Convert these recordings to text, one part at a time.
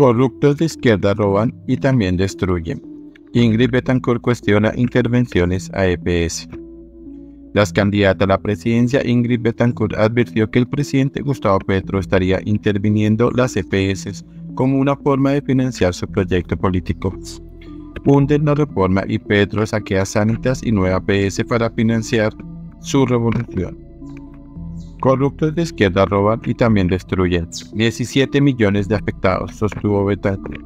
Corruptos de izquierda roban y también destruyen. Ingrid Betancourt cuestiona intervenciones a EPS. Las candidatas a la presidencia Ingrid Betancourt advirtió que el presidente Gustavo Petro estaría interviniendo las EPS como una forma de financiar su proyecto político. Hunden la reforma y Petro saquea Sanitas y Nueva PS para financiar su revolución. Corruptos de izquierda roban y también destruyen. 17 millones de afectados, sostuvo Betancourt.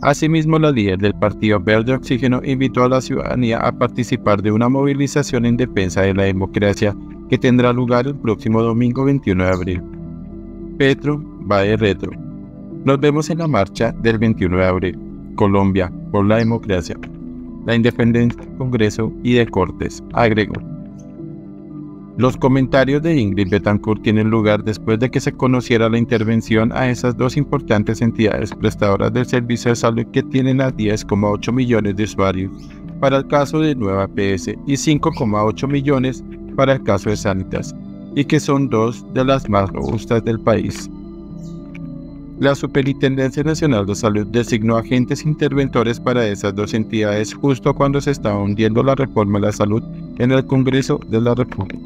Asimismo, la líder del Partido Verde Oxígeno invitó a la ciudadanía a participar de una movilización en defensa de la democracia que tendrá lugar el próximo domingo 21 de abril. Petro va de retro. Nos vemos en la marcha del 21 de abril. Colombia, por la democracia, la independencia del Congreso y de Cortes, agregó. Los comentarios de Ingrid Betancourt tienen lugar después de que se conociera la intervención a esas dos importantes entidades prestadoras del servicio de salud que tienen a 10,8 millones de usuarios para el caso de Nueva PS y 5,8 millones para el caso de Sanitas, y que son dos de las más robustas del país. La Superintendencia Nacional de Salud designó agentes interventores para esas dos entidades justo cuando se estaba hundiendo la reforma de la salud en el Congreso de la República.